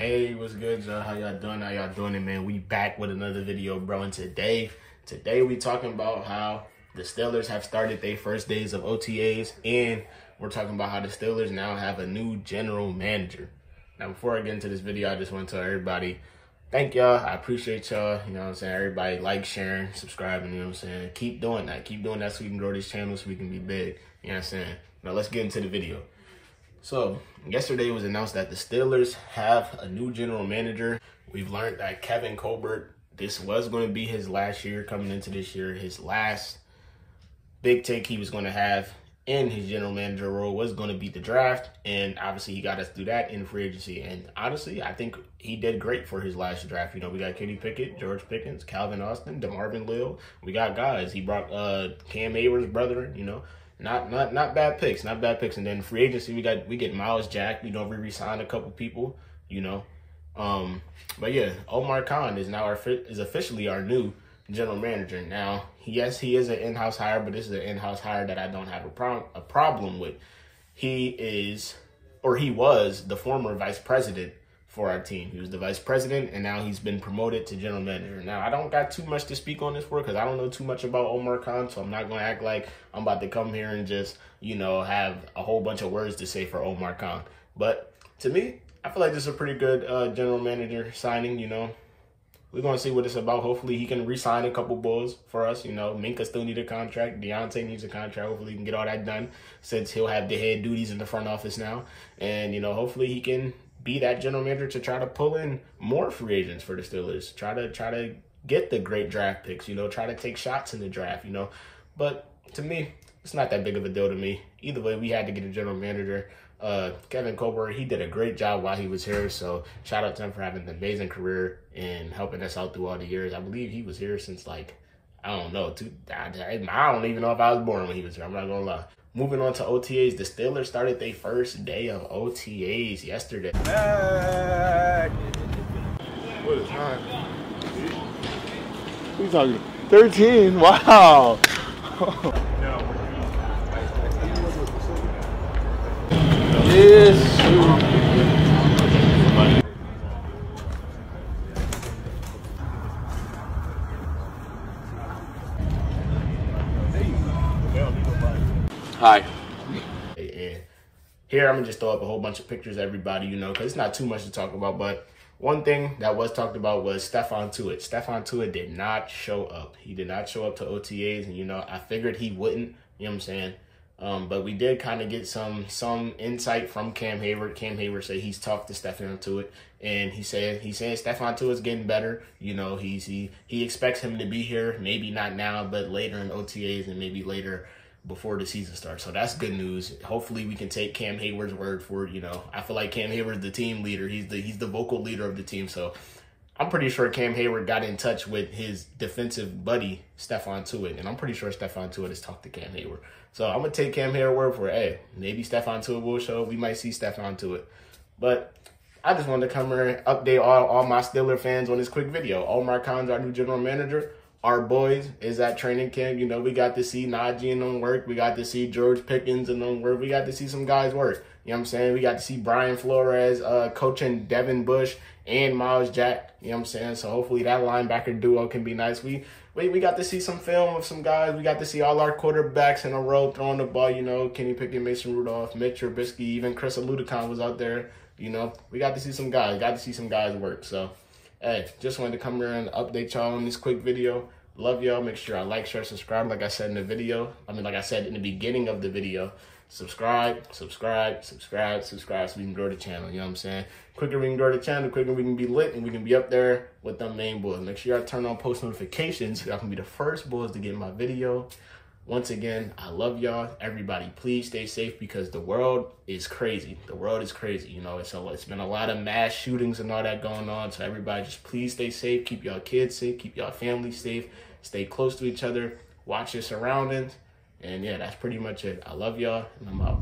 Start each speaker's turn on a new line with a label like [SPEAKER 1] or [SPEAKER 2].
[SPEAKER 1] Hey, what's good, y'all? How y'all doing? How y'all doing it, man? We back with another video, bro. And today, today we talking about how the Steelers have started their first days of OTAs, and we're talking about how the Steelers now have a new general manager. Now, before I get into this video, I just want to tell everybody, thank y'all. I appreciate y'all. You know what I'm saying? Everybody like, sharing, subscribing, you know what I'm saying? Keep doing that. Keep doing that so we can grow this channel so we can be big. You know what I'm saying? Now, let's get into the video. So, yesterday it was announced that the Steelers have a new general manager. We've learned that Kevin Colbert, this was going to be his last year coming into this year. His last big take he was going to have in his general manager role was going to be the draft. And obviously, he got us through that in free agency. And honestly, I think he did great for his last draft. You know, we got Kenny Pickett, George Pickens, Calvin Austin, DeMarvin Leal. We got guys. He brought uh, Cam Heyward's brother, you know. Not not not bad picks, not bad picks. And then free agency, we got we get Myles Jack. You know, we re-signed a couple people. You know, um, but yeah, Omar Khan is now our is officially our new general manager. Now, yes, he is an in-house hire, but this is an in-house hire that I don't have a problem a problem with. He is, or he was, the former vice president for our team. He was the vice president, and now he's been promoted to general manager. Now, I don't got too much to speak on this for because I don't know too much about Omar Khan, so I'm not going to act like I'm about to come here and just, you know, have a whole bunch of words to say for Omar Khan. But to me, I feel like this is a pretty good uh, general manager signing, you know. We're going to see what it's about. Hopefully, he can re-sign a couple bulls for us. You know, Minkah still need a contract. Diontae needs a contract. Hopefully, he can get all that done since he'll have the head duties in the front office now. And, you know, hopefully he can be that general manager to try to pull in more free agents for the Steelers. Try to try to get the great draft picks, you know, try to take shots in the draft, you know. But to me, it's not that big of a deal to me. Either way, we had to get a general manager. Uh, Kevin Colbert, he did a great job while he was here. So shout out to him for having an amazing career and helping us out through all the years. I believe he was here since like I don't know. Two, I, I don't even know if I was born when he was here. I'm not gonna lie. Moving on to OTAs, the Steelers started their first day of OTAs yesterday.
[SPEAKER 2] Back. a time? What are you talking? 13? Wow. yes. Hi.
[SPEAKER 1] Here I'm gonna just throw up a whole bunch of pictures, everybody, you know, because it's not too much to talk about. But one thing that was talked about was Stephon Tuitt. Stephon Tuitt did not show up. He did not show up to OTAs, and you know, I figured he wouldn't. You know what I'm saying? Um, but we did kind of get some some insight from Cam Heyward. Cam Heyward said he's talked to Stephon Tuitt, and he said he's saying Stephon Tuitt's getting better. You know, he's he he expects him to be here, maybe not now, but later in OTAs and maybe later before the season starts. So that's good news. Hopefully we can take Cam Heyward's word for it. You know, I feel like Cam Heyward's the team leader. He's the he's the vocal leader of the team. So I'm pretty sure Cam Heyward got in touch with his defensive buddy Stephon Tuitt, and I'm pretty sure Stephon Tuitt has talked to Cam Heyward. So I'm gonna take Cam Heyward word for it. Hey, maybe Stephon Tuitt will show. We might see Stephon Tuitt, but. I just wanted to come here and update all, all my Steeler fans on this quick video. Omar Khan's our new general manager our boys is at training camp. You know, we got to see Najee and them work. We got to see George Pickens and them work. We got to see some guys work. You know what I'm saying? We got to see Brian Flores uh, coaching Devin Bush and Myles Jack. You know what I'm saying? So hopefully that linebacker duo can be nice. We we, we got to see some film of some guys. We got to see all our quarterbacks in a row throwing the ball. You know, Kenny Pickett, Mason Rudolph, Mitch Trubisky, even Chris Oladokun was out there. You know, we got to see some guys. Got to see some guys work. So, hey, just wanted to come here and update y'all on this quick video. Love y'all. Make sure I like, share, subscribe. Like I said in the video. I mean, like I said in the beginning of the video. Subscribe, subscribe, subscribe, subscribe so we can grow the channel. You know what I'm saying? Quicker we can grow the channel, quicker we can be lit and we can be up there with them main boys. Make sure y'all turn on post notifications so y'all can be the first boys to get my video. Once again, I love y'all. Everybody, please stay safe because the world is crazy. The world is crazy. You know, it's a, it's been a lot of mass shootings and all that going on. So everybody, just please stay safe. Keep y'all kids safe. Keep y'all family safe. Stay close to each other. Watch your surroundings. And yeah, that's pretty much it. I love y'all, and I'm out.